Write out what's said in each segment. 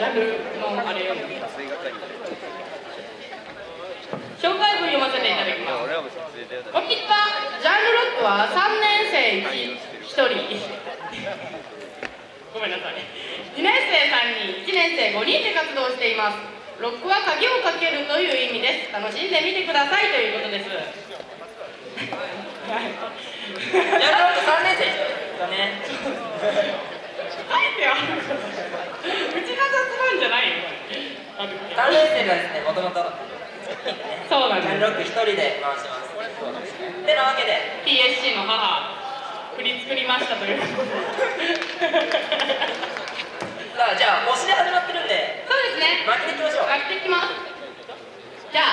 ジャンルのあれを紹介文読ませていただきますこんにちはジャンルロックは3年生 1, 1人ごめんなさい2年生3人1年生5人で活動しています。ロックは鍵をかけるという意味です。楽しんでみてくださいということですはいジャンルロック3年生だね書いてあるうちが雑談じゃないよ3年生がですねもともとそうなんです。ロック1人で回してます。てなわけで。TSC の母振り作りましたという。さあじゃあ推しで始まってるんで。そうですね。巻きでいきましょう。巻きていきます。じゃあ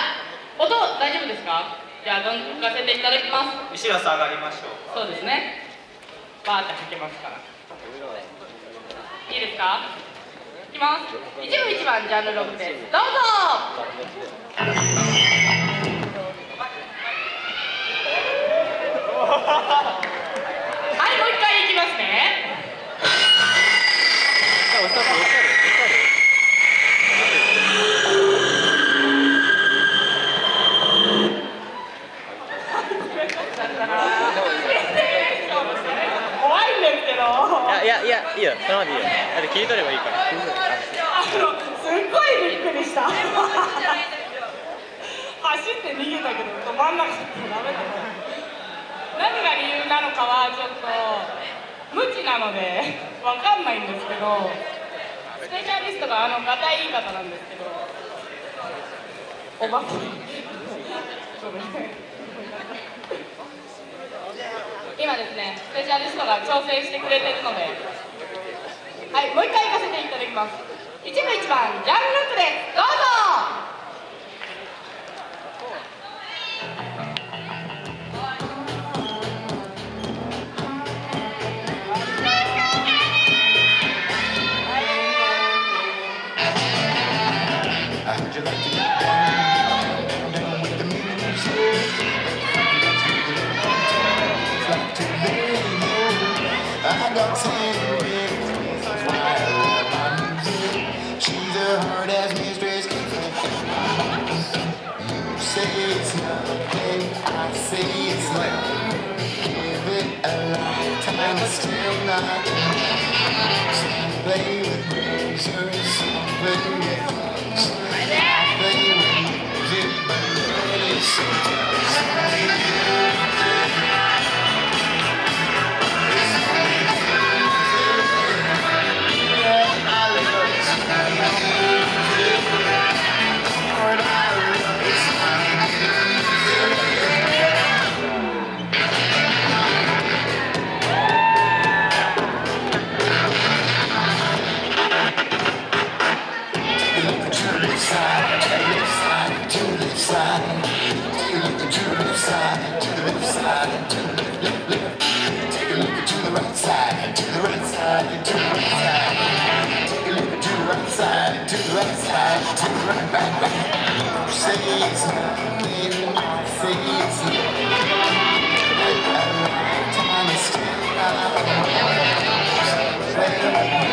音大丈夫ですか？じゃあどんかせていただきます。後ろ下がりましょうそうですね。バーってかけますから。いいですか？いきます一部一番ジャンルロックですどうぞはいもう一回いきますねいやいやいやいいよ。そのままでいいよ。だって切り取ればいいからあのすっごいびっくりした走って逃げたけど止まんなかったダメだ何が理由なのかはちょっと無知なのでわかんないんですけどスペシャリストがあのガタいい方なんですけどおばけ。今ですねスペシャリストが調整してくれてるので。はいもう一回行かせていただきます。一部一番ジャンループでどうぞ。She's a hard ass mistress. You say it's nothing, I say it's nothing. Give it a still not. Play with razors, play with but. side, to. Take a look to the right side, to the right side, to the right side. Take a look to the right side, to the right side, to the right, back. Say it's nothing, say it's nothing. Time is still out.